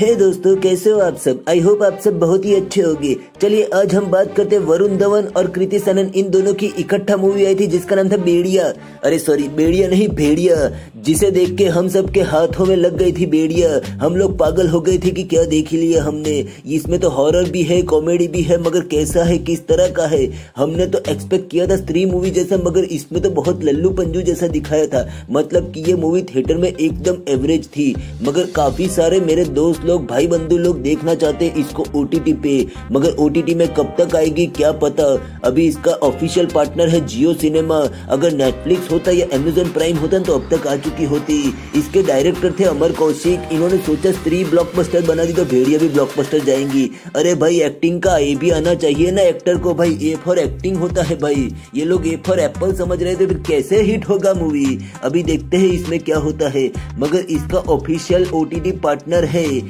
हे hey दोस्तों, कैसे हो आप सब? आई होप आप सब बहुत ही अच्छे होंगे। चलिए, आज हम बात करते हैं वरुण धवन और कृति सनन। इन दोनों की इकट्ठा मूवी आई थी, जिसका नाम था बेड़िया। अरे सॉरी बेड़िया नहीं, भेड़िया। जिसे देख के हम सब के हाथों में लग गई थी बेड़िया। हम लोग पागल हो गए थे कि क्या देख लिया हमने। इसमें तो हॉरर भी है कॉमेडी भी है, मगर कैसा है, किस तरह का है? हमने तो एक्सपेक्ट किया था स्त्री मूवी जैसा, मगर इसमें तो बहुत लल्लू पंजू जैसा दिखाया था। मतलब की ये मूवी थिएटर में एकदम एवरेज थी। मगर काफ़ी सारे मेरे दोस्त लोग, भाई बंधु लोग देखना चाहते हैं इसको ओटीटी पे। मगर ओटीटी में कब तक आएगी, क्या पता? अभी इसका ऑफिशियल पार्टनर है जियो सिनेमा अगर नेटफ्लिक्स होता या अमेजोन प्राइम होता तो अब तक आ चुकी होती। इसके डायरेक्टर थे अमर कौशिक। इन्होंने सोचा स्त्री ब्लॉकबस्टर बना दी तो भेड़िया भी ब्लॉकबस्टर जाएँगी। अरे भाई एक्टिंग का ए भी आना चाहिए ना एक्टर को। भाई ए फॉर एक्टिंग होता है भाई। ये लोग ए फॉर एप्पल समझ रहे थे, फिर कैसे हिट होगा मूवी अभी देखते हैं इसमें क्या होता है। मगर इसका ऑफिशियल ओ पार्टनर है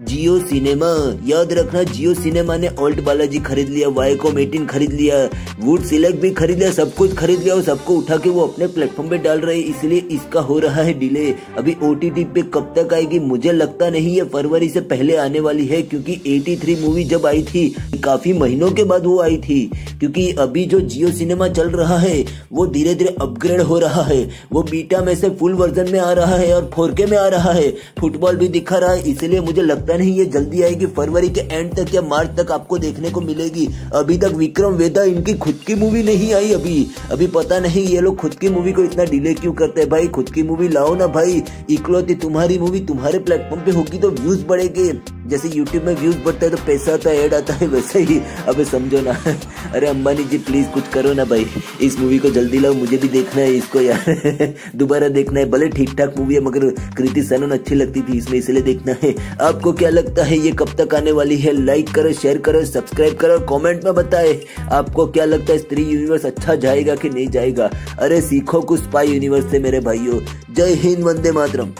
जियो सिनेमा याद रखना जियो सिनेमा ने ओल्ड बालाजी खरीद लिया वाईकॉम एटीन खरीद लिया वुड सिलेक्ट भी खरीद लिया, सब कुछ खरीद लिया और सबको उठा के वो अपने प्लेटफॉर्म पे डाल रहे इसलिए इसका हो रहा है डिले अभी ओटीटी पे कब तक आएगी, मुझे लगता नहीं है, फरवरी से पहले आने वाली है, क्योंकि 83 मूवी जब आई थी, काफ़ी महीनों के बाद वो आई थी, क्योंकि अभी जो जियो सिनेमा चल रहा है, वो धीरे धीरे अपग्रेड हो रहा है, वो बीटा में से फुल वर्जन में आ रहा है और फोर में आ रहा है फुटबॉल भी दिखा रहा है, इसलिए मुझे लगता लगता नहीं ये जल्दी आएगी, फरवरी के एंड तक या मार्च तक आपको देखने को मिलेगी। अभी तक विक्रम वेदा इनकी खुद की मूवी नहीं आई अभी। अभी पता नहीं ये लोग खुद की मूवी को इतना डिले क्यों करते हैं भाई? खुद की मूवी लाओ ना भाई। इकलौती तुम्हारी मूवी तुम्हारे प्लेटफॉर्म पे होगी तो व्यूज़ बढ़ेंगे। जैसे YouTube में व्यूज़ बढ़ता है तो पैसा आता है ऐड आता है, वैसे ही। अबे समझो ना। अरे अंबानी जी प्लीज़ कुछ करो ना भाई। इस मूवी को जल्दी लाओ, मुझे भी देखना है इसको यार। दोबारा देखना है। भले ठीक ठाक मूवी है, मगर कृति सनन अच्छी लगती थी, इसमें इसलिए देखना है। आपको क्या लगता है, ये कब तक आने वाली है? लाइक करो शेयर करो सब्सक्राइब करो कॉमेंट में बताए। आपको क्या लगता है, स्त्री यूनिवर्स अच्छा जाएगा कि नहीं जाएगा? अरे सीखो कुछ स्पाई यूनिवर्स से मेरे भाइयों। जय हिंद, वंदे मातरम।